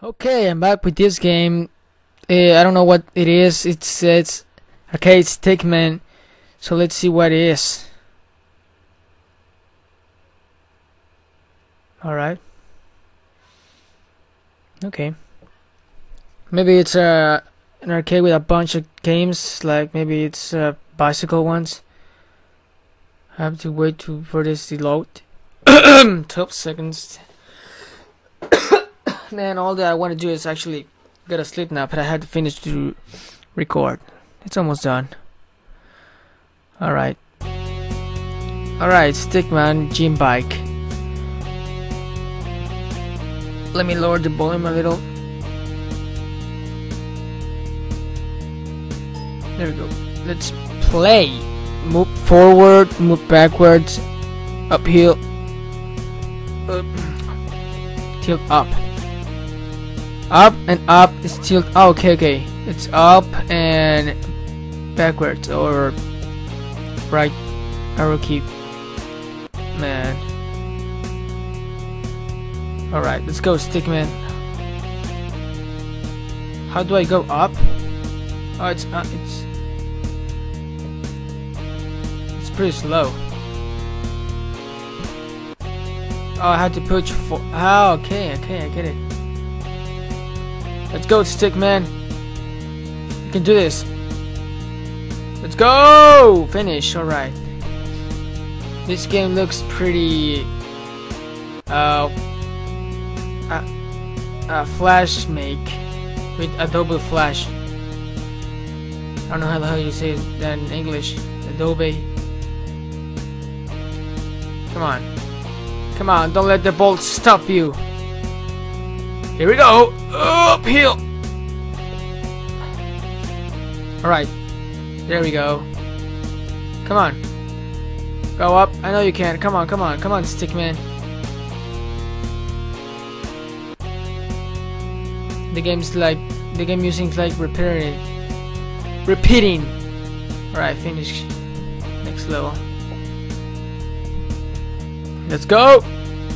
Okay, I'm back with this game. Uh, I don't know what it is. It's it's arcade stickman. So let's see what it is. All right. Okay. Maybe it's uh, an arcade with a bunch of games. Like maybe it's uh, bicycle ones. I have to wait to for this to load. 12 seconds. Man, all that I want to do is actually get to sleep now, but I had to finish to record. It's almost done. Alright. Alright, Stickman Gym Bike. Let me lower the volume a little. There we go. Let's play. Move forward, move backwards, uphill, up, tilt up. Up and up is tilt. Oh, okay, okay. It's up and backwards or right arrow key. Man. Alright, let's go, Stickman. How do I go up? Oh, it's uh, it's it's pretty slow. Oh, I had to push for. Oh, okay, okay, I get it. Let's go, Stickman. You can do this. Let's go! Finish, alright. This game looks pretty... Uh... Uh, uh, Flash make with Adobe Flash. I don't know how the hell you say that in English. Adobe. Come on. Come on, don't let the bolt stop you. Here we go. Uphill. Alright. There we go. Come on. Go up. I know you can. Come on, come on, come on, Stickman. The game's like the game using like repeating repeating. Alright, finish. Next level. Let's go!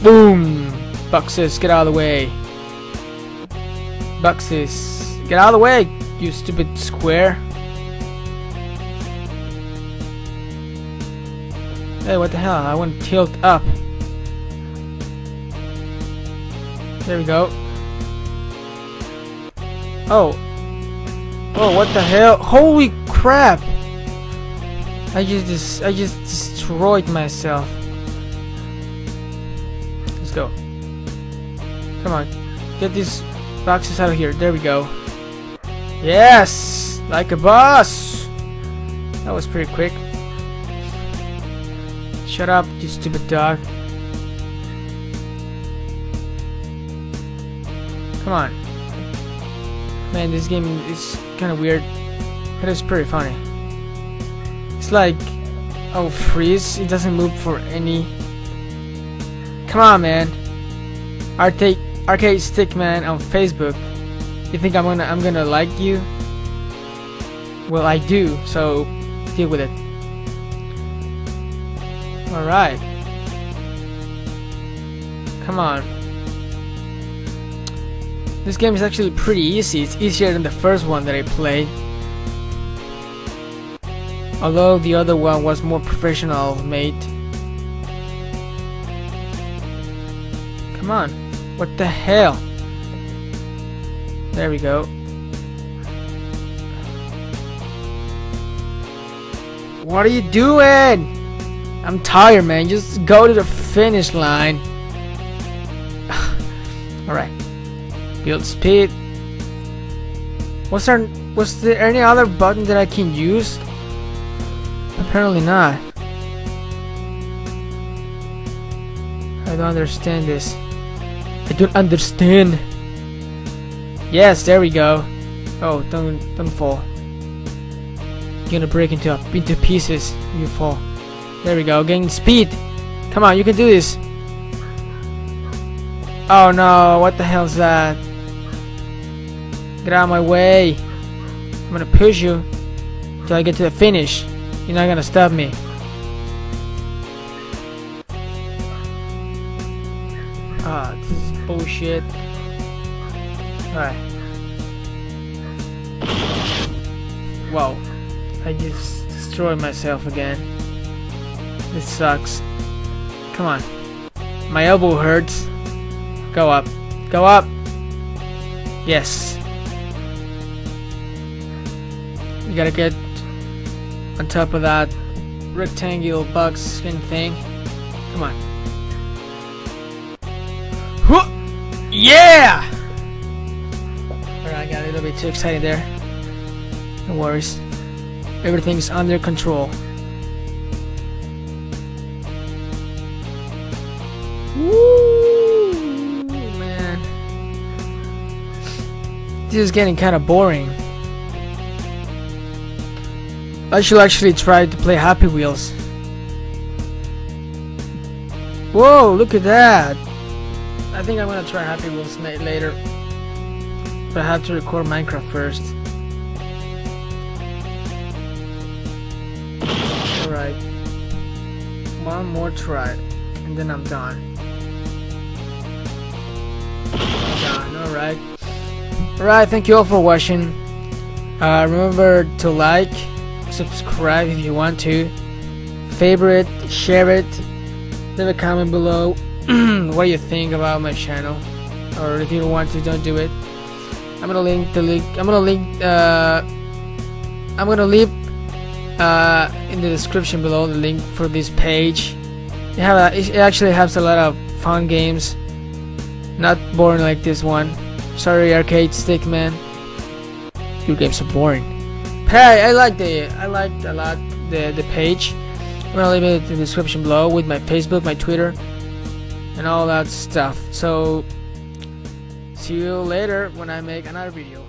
Boom! Boxes, get out of the way. Boxes, get out of the way, you stupid square. Hey, what the hell? I want to tilt up. There we go. Oh. Oh, what the hell? Holy crap! I just, I just destroyed myself. Let's go. Come on. Get these boxes out of here. There we go. Yes! Like a boss! That was pretty quick. Shut up, you stupid dog. Come on. Man, this game is kind of weird. But it's pretty funny. It's like... Oh, freeze. It doesn't move for any... Come on, man. Arcade, Arcade Stickman on Facebook. You think I'm gonna I'm gonna like you? Well, I do. So deal with it. All right. Come on. This game is actually pretty easy. It's easier than the first one that I played. Although the other one was more professional made. Come on. What the hell? There we go. What are you doing? I'm tired, man. Just go to the finish line. Alright. Build speed. Was there was there any other button that I can use? Apparently not. I don't understand this. I don't understand. Yes, there we go. Oh, don't don't fall. You're gonna break into into pieces. You fall. There we go. Gain speed. Come on, you can do this. Oh no! What the hell's that? Get out of my way! I'm gonna push you till I get to the finish. You're not gonna stop me. Ah, bullshit. Alright. Whoa. I just destroyed myself again. This sucks. Come on. My elbow hurts. Go up. Go up! Yes. You gotta get on top of that rectangular bug skin thing. Come on. Yeah! Alright, I got a little bit too excited there. No worries. Everything's under control. Woo! Man. This is getting kind of boring. I should actually try to play Happy Wheels. Whoa, look at that! I think I'm gonna try Happy Wheels later. But I have to record Minecraft first. Alright. One more try, and then I'm done. Done, alright. Alright, thank you all for watching. Uh, remember to like, subscribe if you want to, favorite, share it, leave a comment below what do you think about my channel, or if you want to, don't do it. I'm gonna link the link. I'm gonna link. Uh, I'm gonna leave uh, in the description below the link for this page. It have a, it actually has a lot of fun games, not boring like this one. Sorry, arcade stick man. Your games are boring. Hey, I like the I liked a lot the the page. I'm gonna leave it in the description below with my Facebook, my Twitter, and all that stuff. So see you later when I make another video.